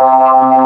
Música